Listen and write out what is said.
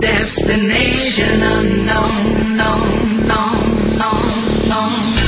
destination unknown, known, known, known, known.